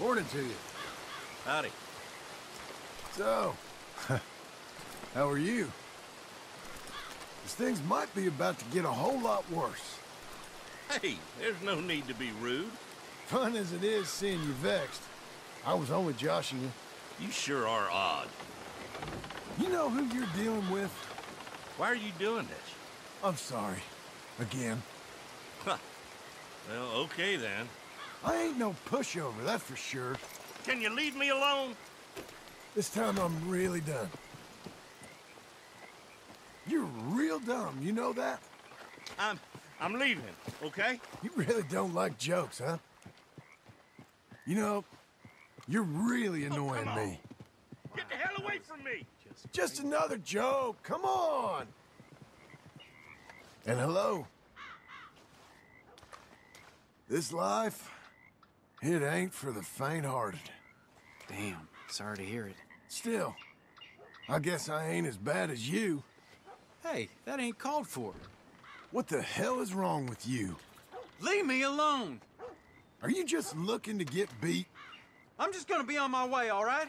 Morning to you. Howdy. So, how are you? 'Cause things might be about to get a whole lot worse. Hey, there's no need to be rude. Fun as it is seeing you vexed, I was only joshing you. You sure are odd. You know who you're dealing with? Why are you doing this? I'm sorry. Again. Well, okay then. I ain't no pushover, that's for sure. Can you leave me alone? This time I'm really done. You're real dumb, you know that? I'm I'm leaving, okay? You really don't like jokes, huh? You know, you're really oh, annoying on. me. Get the hell away from me! Just another joke, come on! And hello. This life, it ain't for the faint-hearted. Damn, sorry to hear it. Still, I guess I ain't as bad as you. Hey, that ain't called for. What the hell is wrong with you? Leave me alone! Are you just looking to get beat? I'm just gonna be on my way, all right?